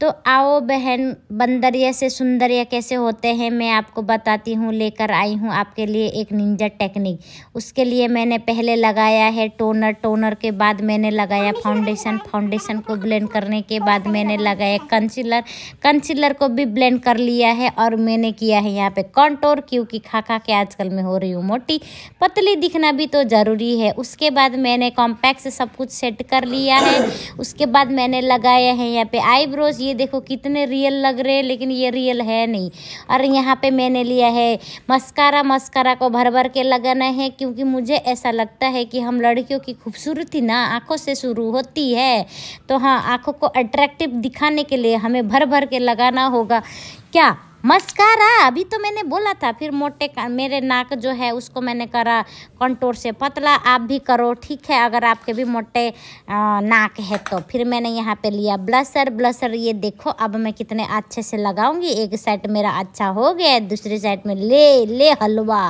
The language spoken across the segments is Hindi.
तो आओ बहन, बंदरिया से सुंदरिया कैसे होते हैं मैं आपको बताती हूँ, लेकर आई हूँ आपके लिए एक निंजा टेक्निक उसके लिए मैंने पहले लगाया है टोनर टोनर के बाद मैंने लगाया फाउंडेशन फाउंडेशन को ब्लेंड करने के बाद मैंने लगाया कंसीलर कंसीलर को भी ब्लेंड कर लिया है और मैंने किया है यहाँ पे कॉन्टोर क्योंकि खा खा के आजकल मैं हो रही हूँ मोटी। पतली दिखना भी तो ज़रूरी है। उसके बाद मैंने कॉम्पैक्ट से सब कुछ सेट कर लिया है। उसके बाद मैंने लगाया है यहाँ पे आईब्रोज ये देखो कितने रियल लग रहे हैं, लेकिन ये रियल है नहीं। और यहाँ पे मैंने लिया है मस्कारा। मस्कारा को भर भर के लगाना है, क्योंकि मुझे ऐसा लगता है कि हम लड़कियों की खूबसूरती ना आँखों से शुरू होती है। तो हाँ आँखों को अट्रैक्टिव दिखाने के लिए हमें भर भर के लगाना होगा। क्या? मस्कारा, अभी तो मैंने बोला था, फिर मोटे मेरे नाक जो है, उसको मैंने करा कंटोर से पतला, आप भी करो, ठीक है, अगर आपके भी मोटे नाक है तो। फिर मैंने यहाँ पे लिया ब्लसर ब्लसर ये देखो, अब मैं कितने अच्छे से लगाऊँगी, एक साइड मेरा अच्छा हो गया दूसरी साइड में ले ले, हलवा।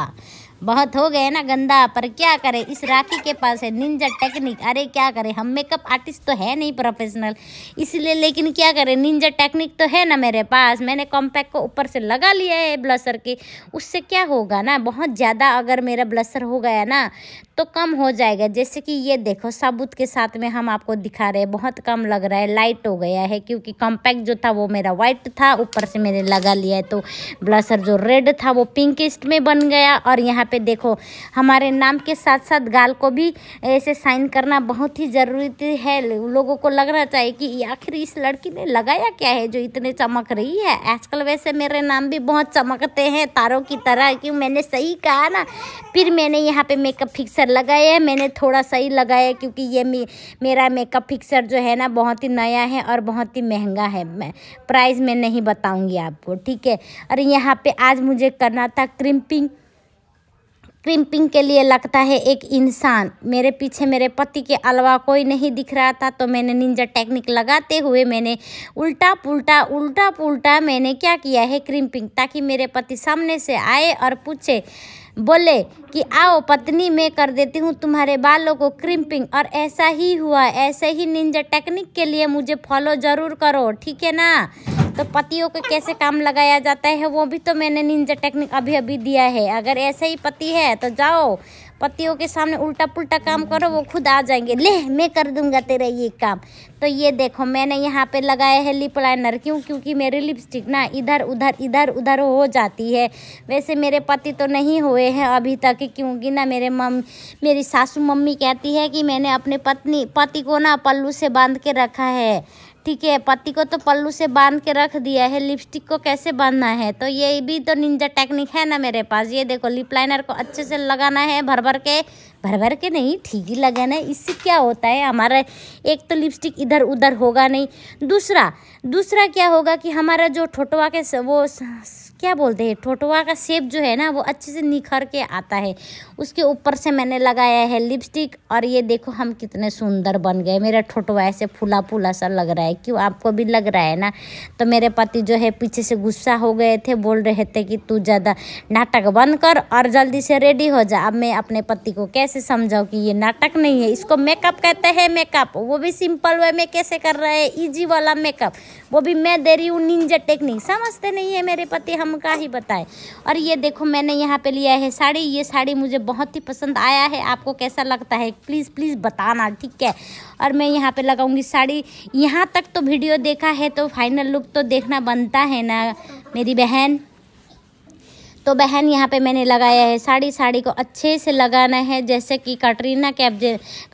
बहुत हो गए ना गंदा, पर क्या करें? इस राखी के पास है निंजा टेक्निक अरे क्या करें? हम मेकअप आर्टिस्ट तो है नहीं प्रोफेशनल इसलिए लेकिन क्या करें? निंजा टेक्निक तो है ना मेरे पास। मैंने कॉम्पैक्ट को ऊपर से लगा लिया है ब्लसर के। उससे क्या होगा ना? बहुत ज़्यादा अगर मेरा ब्लसर हो गया ना तो कम हो जाएगा। जैसे कि ये देखो, साबुत के साथ में हम आपको दिखा रहे हैं। बहुत कम लग रहा है। लाइट हो गया है, क्योंकि कॉम्पैक्ट जो था वो मेरा वाइट था। ऊपर से मैंने लगा लिया है तो ब्लसर जो रेड था वो पिंकिस्ट में बन गया। और यहाँ पे देखो हमारे नाम के साथ साथ गाल को भी ऐसे साइन करना बहुत ही ज़रूरी है। लोगों को लगना चाहिए कि आखिर इस लड़की ने लगाया क्या है जो इतने चमक रही है? आजकल वैसे मेरे नाम भी बहुत चमकते हैं तारों की तरह क्यों मैंने सही कहा ना। फिर मैंने यहाँ पे मेकअप फिक्सर लगाया है। मैंने थोड़ा सही लगाया क्योंकि ये मे, मेरा मेकअप फिक्सर जो है ना बहुत ही नया है और बहुत ही महँगा है। मैं प्राइस में नहीं बताऊँगी आपको ठीक है? और यहाँ पे आज मुझे करना था क्रिम्पिंग क्रिम्पिंग के लिए लगता है एक इंसान। मेरे पीछे मेरे पति के अलावा कोई नहीं दिख रहा था तो मैंने निंजा टेक्निक लगाते हुए मैंने उल्टा पुल्टा उल्टा पुल्टा मैंने क्या किया है क्रिम्पिंग, ताकि मेरे पति सामने से आए और पूछे, बोले कि, आओ पत्नी, मैं कर देती हूँ तुम्हारे बालों को क्रिम्पिंग। और ऐसा ही हुआ, ऐसे ही निंजा टेक्निक के लिए मुझे फॉलो ज़रूर करो, ठीक है ना? तो पतियों को कैसे काम लगाया जाता है, वो भी तो मैंने निंजा टेक्निक अभी अभी दिया है। अगर ऐसे ही पति है तो जाओ, पतियों के सामने उल्टा पुल्टा काम करो, वो खुद आ जाएँगे। ले, मैं कर दूँगा तेरा ये काम। तो ये देखो, मैंने यहाँ पे लगाया है लिप लाइनर क्यों? क्योंकि मेरी लिपस्टिक ना इधर, उधर इधर, उधर हो जाती है। वैसे मेरे पति तो नहीं हुए हैं अभी तक, क्योंकि ना मेरे मम, मेरी सासू मम्मी कहती है कि मैंने अपने पत्नी, पति को ना पल्लू से बाँध के रखा है। ठीक है पति को तो पल्लू से बाँध के रख दिया है, लिपस्टिक को कैसे बांधना है? तो ये भी तो निंजा टेक्निक है ना मेरे पास। ये देखो लिप लाइनर को अच्छे से लगाना है भर भर के भर भर के नहीं, ठीक ही लगाना है इससे क्या होता है, हमारा एक तो लिपस्टिक इधर उधर होगा नहीं। दूसरा दूसरा क्या होगा कि हमारा जो ठोटवा के वो क्या बोलते हैं, ठोटवा का शेप जो है ना, वो अच्छे से निखर के आता है। उसके ऊपर से मैंने लगाया है लिपस्टिक और ये देखो हम कितने सुंदर बन गए। मेरा ठोटवा ऐसे फूला फूला सा लग रहा है। क्यों? आपको भी लग रहा है ना? तो मेरे पति जो है पीछे से गुस्सा हो गए थे, बोल रहे थे कि तू ज़्यादा नाटक बंद कर और जल्दी से रेडी हो जा। अब मैं अपने पति को कैसे समझाऊँ कि ये नाटक नहीं है? इसको मेकअप कहते हैं मेकअप वो भी सिंपल वे में कैसे कर रहे हैं? ईजी वाला मेकअप वो भी मैं दे रही हूँ निंजा टेक्निक समझते नहीं है मेरे पति, हम का ही बताए? और ये देखो, मैंने यहाँ पे लिया है साड़ी। ये साड़ी मुझे बहुत ही पसंद आया है। आपको कैसा लगता है? प्लीज़ प्लीज़ बताना, ठीक है? और मैं यहाँ पे लगाऊँगी साड़ी। यहाँ तक तो वीडियो देखा है तो फाइनल लुक तो देखना बनता है ना, मेरी बहन? तो बहन, यहाँ पे मैंने लगाया है साड़ी। साड़ी को अच्छे से लगाना है, जैसे कि कटरीना कैप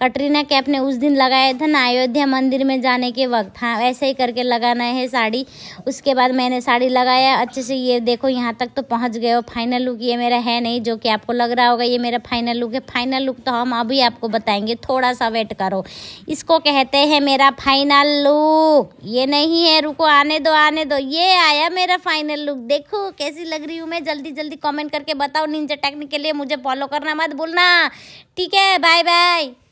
कटरीना कैप ने उस दिन लगाया था ना, अयोध्या मंदिर में जाने के वक्त। हाँ ऐसे ही करके लगाना है साड़ी। उसके बाद मैंने साड़ी लगाया, अच्छे से ये देखो, यहाँ तक तो पहुँच गए हो। फाइनल लुक ये मेरा है नहीं, जो कि आपको लग रहा होगा, ये मेरा फाइनल लुक है। फाइनल लुक तो हम अभी आपको बताएँगे थोड़ा सा वेट करो। इसको कहते हैं मेरा फाइनल लुक ये नहीं है, रुको, आने दो आने दो। ये आया मेरा फाइनल लुक देखो, कैसी लग रही हूँ मैं, जल्दी जल्दी। जल्दी कमेंट करके बताओ निंजा टेक्निक के लिए मुझे फॉलो करना मत भूलना। ठीक है बाय बाय